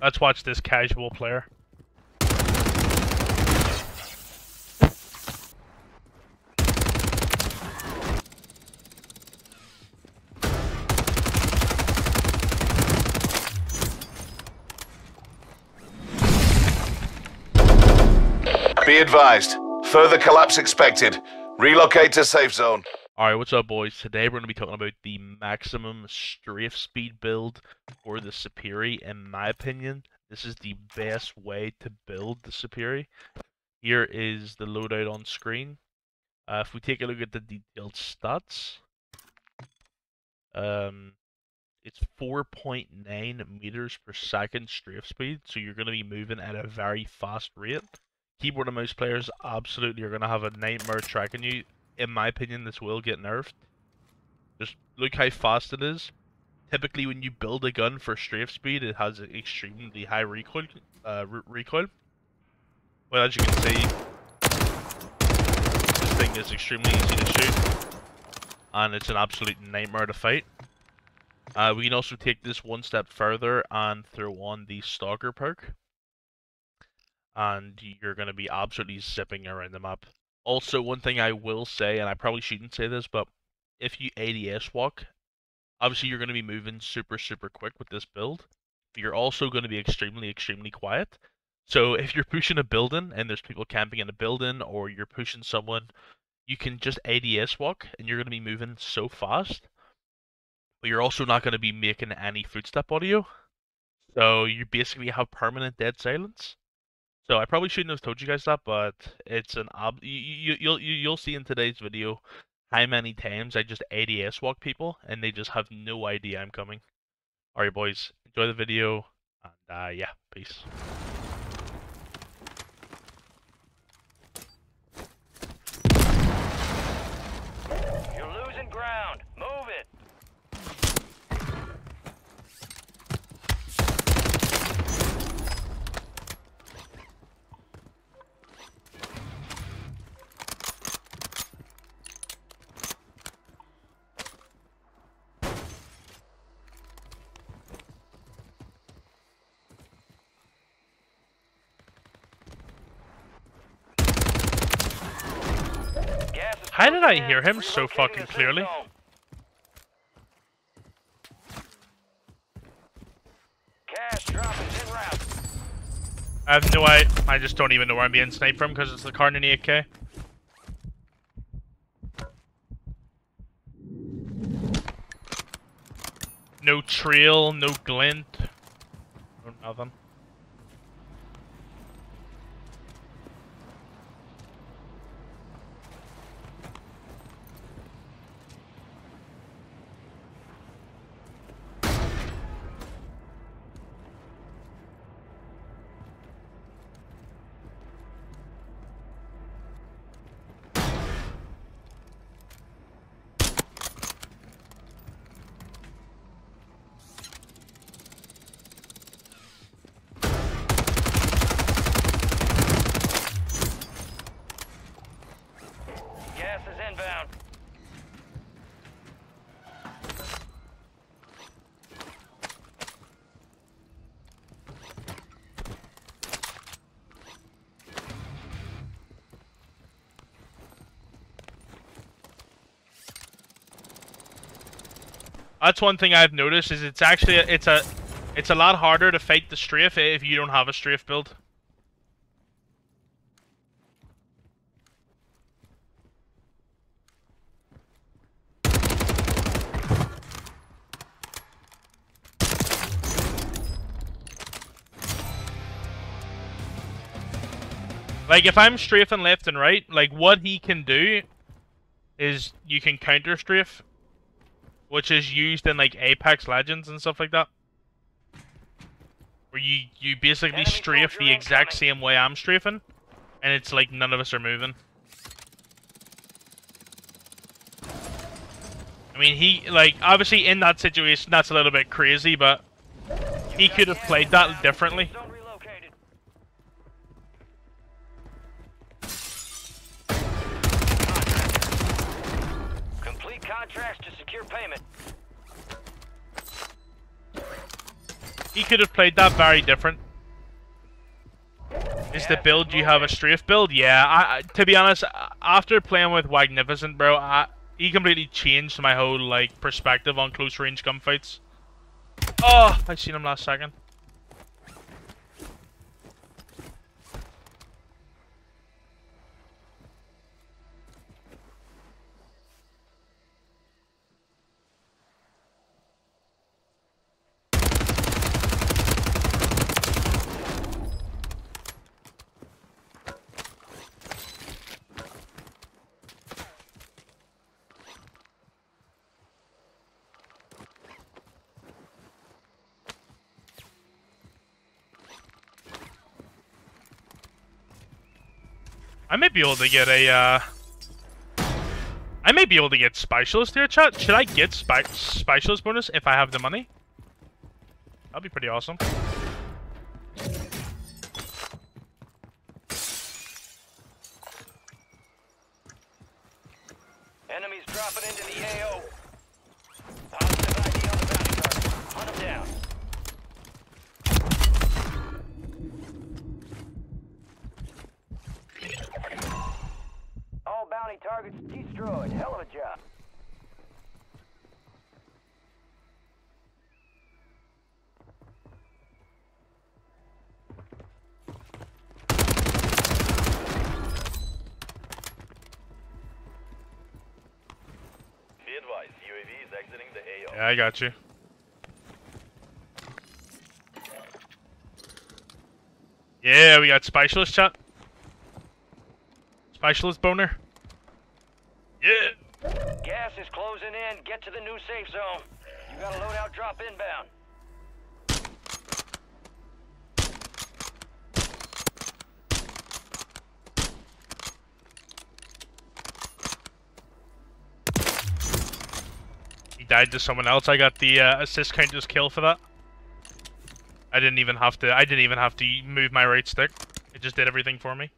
Let's watch this casual player. Be advised. Further collapse expected. Relocate to safe zone. Alright, what's up boys? Today we're going to be talking about the maximum strafe speed build for the Superi. In my opinion, this is the best way to build the Superi. Here is the loadout on screen. Uh, if we take a look at the detailed stats, um, it's 4.9 meters per second strafe speed, so you're going to be moving at a very fast rate keyboard and mouse players absolutely are going to have a nightmare tracking you. In my opinion, this will get nerfed. Just look how fast it is. Typically, when you build a gun for strafe speed, it has an extremely high recoil. Uh, re recoil. Well, as you can see, this thing is extremely easy to shoot, and it's an absolute nightmare to fight. Uh, we can also take this one step further and throw on the Stalker perk and you're going to be absolutely zipping around the map. Also, one thing I will say, and I probably shouldn't say this, but if you ADS walk, obviously you're going to be moving super, super quick with this build. You're also going to be extremely, extremely quiet. So if you're pushing a building and there's people camping in a building, or you're pushing someone, you can just ADS walk, and you're going to be moving so fast. But you're also not going to be making any footstep audio. So you basically have permanent dead silence. So I probably shouldn't have told you guys that, but it's an ob. You, you you'll you, you'll see in today's video how many times I just ADS walk people and they just have no idea I'm coming. Alright, boys, enjoy the video, and uh, yeah, peace. How did I hear him so fucking clearly? I have no idea. I just don't even know where I'm being sniped from because it's the Kar 98k. No trail, no glint, no nothing. That's one thing I've noticed is it's actually a, it's a it's a lot harder to fight the strafe eh, if you don't have a strafe build. Like, if I'm strafing left and right, like, what he can do is you can counter strafe which is used in like Apex Legends and stuff like that. Where you, you basically Enemy strafe the exact same way I'm strafing, and it's like none of us are moving. I mean, he, like, obviously in that situation, that's a little bit crazy, but he could have played that differently. Payment. he could have played that very different. Is the build you have a strafe build? Yeah, I, I, to be honest, after playing with Magnificent, bro, I, he completely changed my whole like perspective on close range gunfights. Oh, I seen him last second. I may be able to get a, uh... I may be able to get Specialist here, chat. Should I get spy Specialist bonus if I have the money? That'd be pretty awesome. Enemies dropping into the AO. Targets destroyed. Hell of a job. Be advised, UAV is exiting the AO. Yeah, I got you. Yeah, we got Specialist chat. Specialist boner. Yeah. Gas is closing in. Get to the new safe zone. You got a loadout drop inbound. He died to someone else. I got the uh, assist counter's kill for that. I didn't even have to. I didn't even have to move my right stick. It just did everything for me.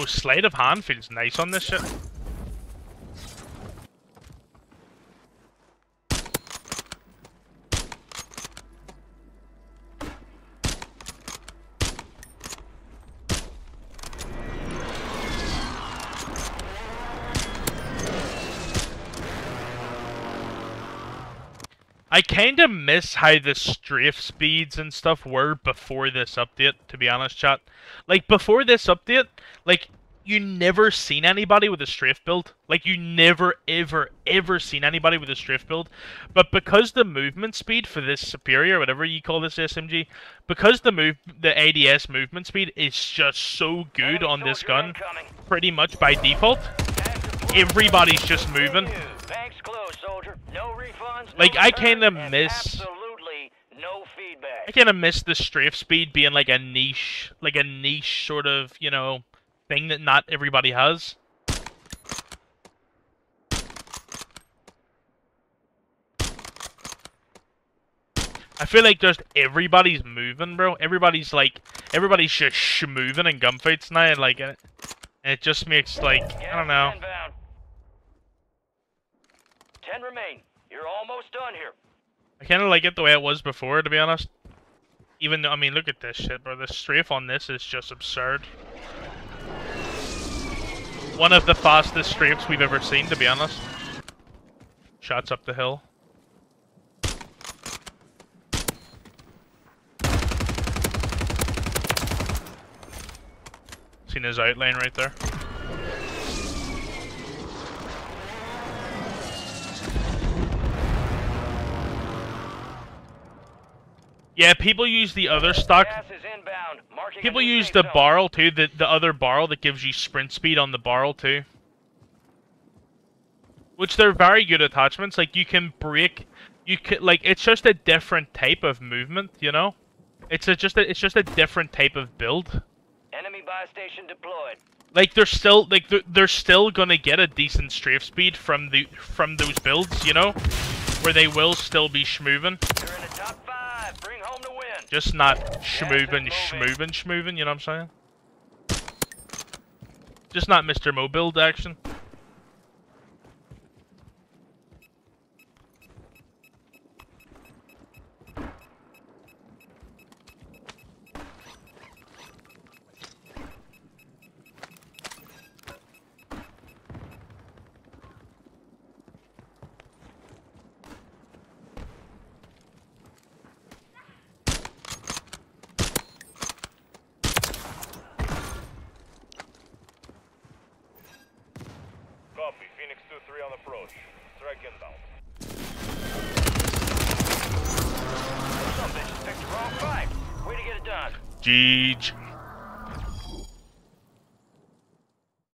Oh, sleight of hand feels nice on this shit. I kind of miss how the strafe speeds and stuff were before this update, to be honest, chat. Like, before this update, like, you never seen anybody with a strafe build. Like, you never, ever, ever seen anybody with a strafe build. But because the movement speed for this superior, whatever you call this SMG, because the move, the ADS movement speed is just so good on this gun, pretty much by default, everybody's just moving. Like, I kinda miss- Absolutely no feedback. I kind of miss the strafe speed being like a niche, like a niche sort of, you know, thing that not everybody has. I feel like just everybody's moving, bro. Everybody's like, everybody's just schmoving in gunfights now, and like, it, it just makes like, I don't know. Ten remain. Almost done here. I kind of like it the way it was before, to be honest. Even though, I mean, look at this shit, bro. The strafe on this is just absurd. One of the fastest strafes we've ever seen, to be honest. Shots up the hill. Seen his outline right there. Yeah, people use the other stock. Gas is inbound. Marking a People use the barrel too, the the other barrel that gives you sprint speed on the barrel too. Which they're very good attachments. Like you can break, you can like it's just a different type of movement, you know. It's a, just a, it's just a different type of build. Enemy buy station deployed. Like they're still like they're, they're still gonna get a decent strafe speed from the from those builds, you know, where they will still be schmoving, You're in the top five. Bring home the win. Just not schmoving, moving. schmoving, schmoving. You know what I'm saying? Just not Mr. Mobile action. Some